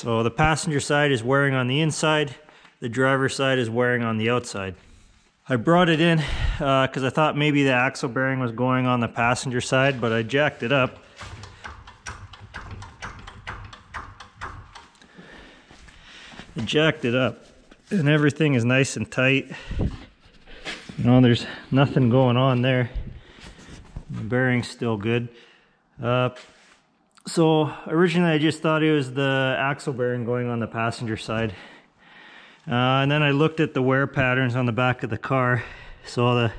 So the passenger side is wearing on the inside, the driver's side is wearing on the outside. I brought it in because uh, I thought maybe the axle bearing was going on the passenger side, but I jacked it up. I jacked it up and everything is nice and tight. You know, there's nothing going on there. The bearing's still good. Uh, so originally I just thought it was the axle bearing going on the passenger side. Uh, and then I looked at the wear patterns on the back of the car. So the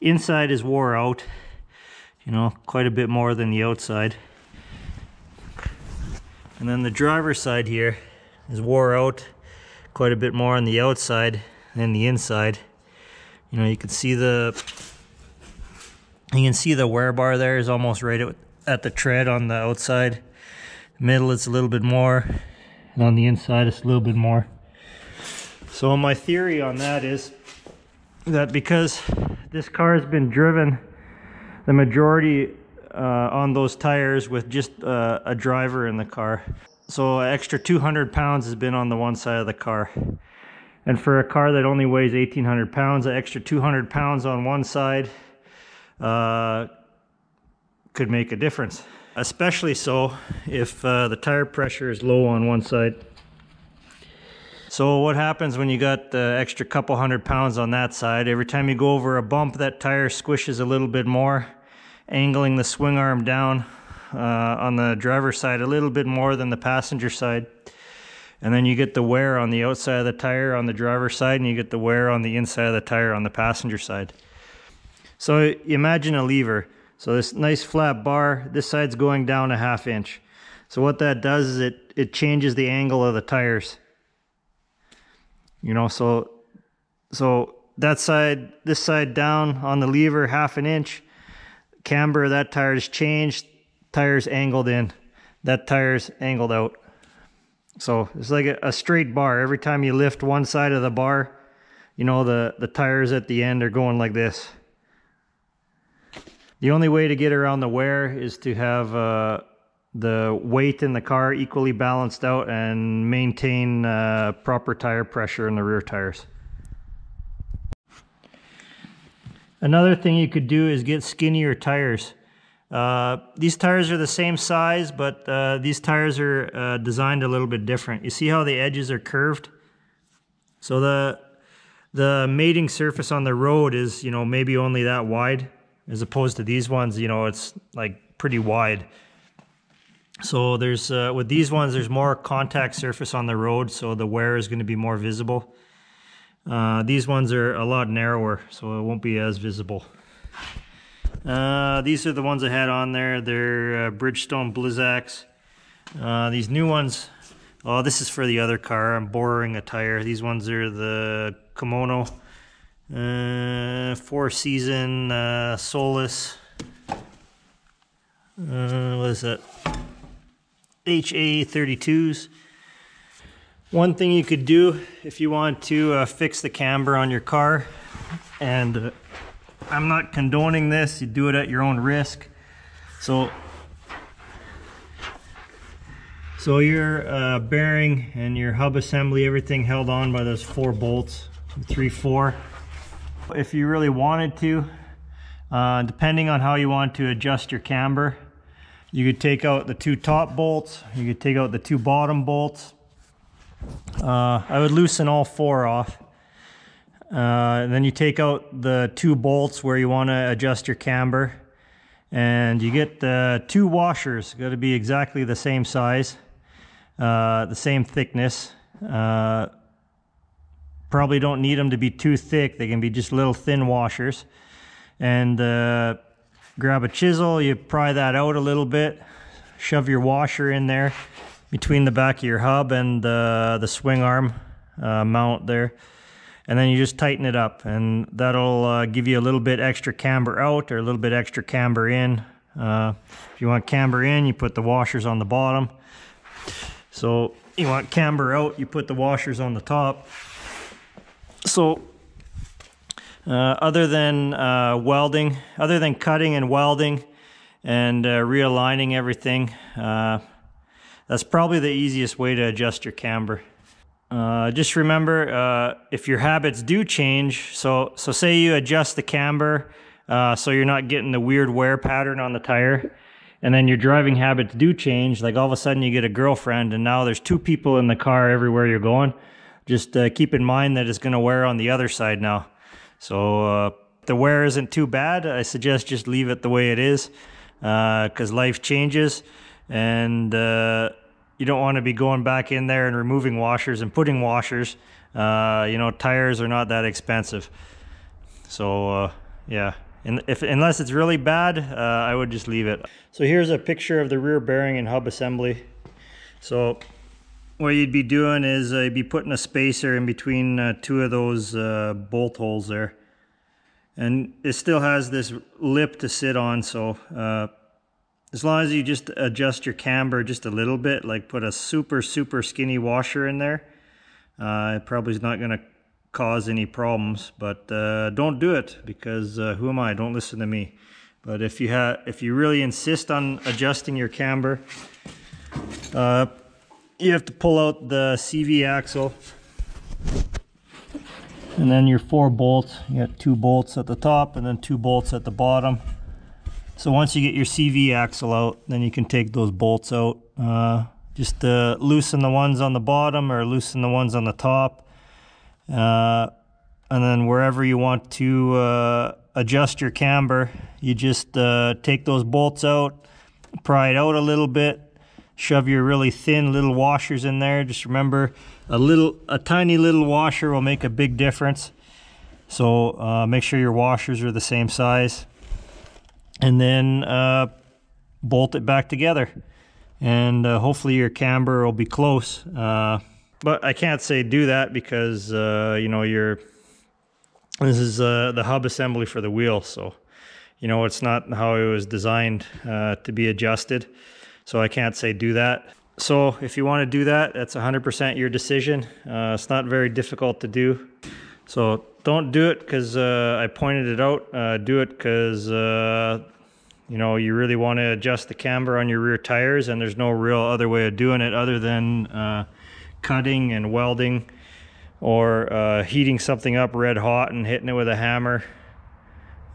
inside is wore out, you know, quite a bit more than the outside. And then the driver's side here is wore out quite a bit more on the outside than the inside. You know, you can see the you can see the wear bar there is almost right at, at the tread on the outside. Middle it's a little bit more, and on the inside it's a little bit more. So my theory on that is that because this car has been driven the majority uh, on those tires with just uh, a driver in the car. So extra 200 pounds has been on the one side of the car. And for a car that only weighs 1,800 pounds, an extra 200 pounds on one side uh, could make a difference. Especially so if uh, the tire pressure is low on one side. So what happens when you got the extra couple hundred pounds on that side? Every time you go over a bump, that tire squishes a little bit more, angling the swing arm down uh, on the driver's side a little bit more than the passenger side. And then you get the wear on the outside of the tire on the driver's side and you get the wear on the inside of the tire on the passenger side. So imagine a lever. So this nice flat bar, this side's going down a half inch. So what that does is it, it changes the angle of the tires. You know, so, so that side, this side down on the lever half an inch, camber that tire is changed, tires angled in, that tire's angled out. So it's like a, a, straight bar. Every time you lift one side of the bar, you know, the, the tires at the end are going like this. The only way to get around the wear is to have uh, the weight in the car equally balanced out and maintain uh, proper tire pressure in the rear tires. Another thing you could do is get skinnier tires. Uh, these tires are the same size, but uh, these tires are uh, designed a little bit different. You see how the edges are curved? So the the mating surface on the road is, you know, maybe only that wide, as opposed to these ones, you know, it's like pretty wide. So there's uh, with these ones, there's more contact surface on the road, so the wear is going to be more visible. Uh, these ones are a lot narrower, so it won't be as visible. Uh, these are the ones I had on there. They're uh, Bridgestone Blizzaks. Uh, these new ones, oh, this is for the other car. I'm borrowing a tire. These ones are the Kumho uh, four season uh, Solus. Uh, what is that? HA32s. One thing you could do if you want to uh, fix the camber on your car and uh, I'm not condoning this. You do it at your own risk. So, so your uh, bearing and your hub assembly, everything held on by those four bolts, three, four. If you really wanted to, uh, depending on how you want to adjust your camber, you could take out the two top bolts, you could take out the two bottom bolts. Uh, I would loosen all four off. Uh, then you take out the two bolts where you want to adjust your camber and you get the two washers got to be exactly the same size uh, the same thickness uh, probably don't need them to be too thick they can be just little thin washers and uh, grab a chisel you pry that out a little bit shove your washer in there between the back of your hub and uh, the swing arm uh, mount there and then you just tighten it up and that'll uh, give you a little bit extra camber out or a little bit extra camber in. Uh, if you want camber in, you put the washers on the bottom. So you want camber out, you put the washers on the top. So uh, other than uh, welding, other than cutting and welding and uh, realigning everything, uh, that's probably the easiest way to adjust your camber. Uh, just remember, uh, if your habits do change, so so say you adjust the camber, so you're not getting the weird wear pattern on the tire, and then your driving habits do change. Like all of a sudden you get a girlfriend, and now there's two people in the car everywhere you're going. Just uh, keep in mind that it's going to wear on the other side now. So uh, the wear isn't too bad. I suggest just leave it the way it is, because life changes, and you don't want to be going back in there and removing washers and putting washers. Uh, you know, tires are not that expensive. So, uh, yeah. And if unless it's really bad, uh, I would just leave it. So here's a picture of the rear bearing and hub assembly. So what you'd be doing is uh, you'd be putting a spacer in between uh, two of those uh, bolt holes there. And it still has this lip to sit on, so as long as you just adjust your camber just a little bit, like put a super, super skinny washer in there, uh, it probably is not going to cause any problems. But uh, don't do it because uh, who am I? Don't listen to me. But if you have, if you really insist on adjusting your camber, uh, you have to pull out the CV axle and then your four bolts. You got two bolts at the top and then two bolts at the bottom. So once you get your CV axle out, then you can take those bolts out. Uh, just uh, loosen the ones on the bottom or loosen the ones on the top. Uh, and then wherever you want to uh, adjust your camber, you just uh, take those bolts out, pry it out a little bit, shove your really thin little washers in there. Just remember, a little, a tiny little washer will make a big difference. So uh, make sure your washers are the same size and then uh, bolt it back together. And uh, hopefully your camber will be close. Uh, but I can't say do that because, uh, you know, you're, this is uh, the hub assembly for the wheel. So, you know, it's not how it was designed to be adjusted. So I can't say do that. So if you want to do that, that's 100% your decision. it's not very difficult to do. So don't do it because uh, I pointed it out. Uh, do it because uh, you know you really want to adjust the camber on your rear tires, and there's no real other way of doing it other than uh, cutting and welding or uh, heating something up red hot and hitting it with a hammer.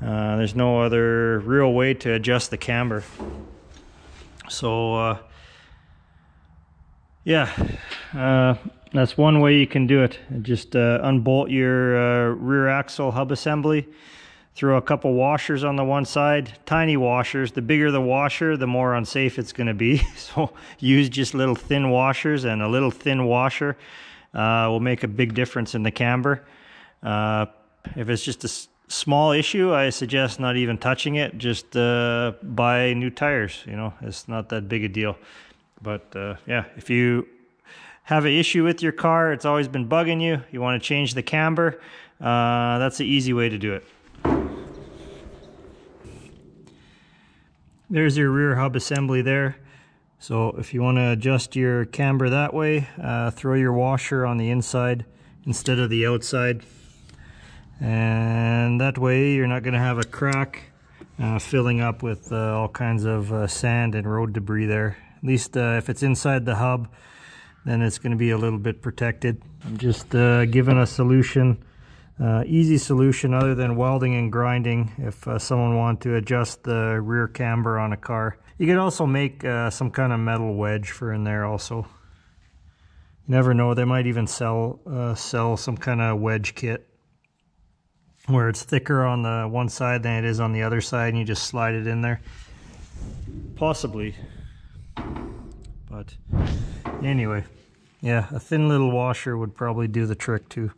Uh, there's no other real way to adjust the camber. So yeah that's one way you can do it. Just uh, unbolt your uh, rear axle hub assembly, throw a couple washers on the one side, tiny washers. The bigger the washer, the more unsafe it's going to be. So use just little thin washers and a little thin washer uh, will make a big difference in the camber. Uh, if it's just a small issue, I suggest not even touching it. Just uh, buy new tires. You know, it's not that big a deal. But uh, yeah, if you have an issue with your car, it's always been bugging you, you want to change the camber, uh, that's the easy way to do it. There's your rear hub assembly there. So if you want to adjust your camber that way, uh, throw your washer on the inside instead of the outside. And that way you're not going to have a crack uh, filling up with uh, all kinds of uh, sand and road debris there. At least uh, if it's inside the hub, then it's going to be a little bit protected. I'm just uh, giving a solution, uh, easy solution other than welding and grinding if someone wanted to adjust the rear camber on a car. You could also make some kind of metal wedge for in there also. You never know, they might even sell, sell some kind of wedge kit where it's thicker on the one side than it is on the other side and you just slide it in there. Possibly. But anyway, yeah, a thin little washer would probably do the trick too.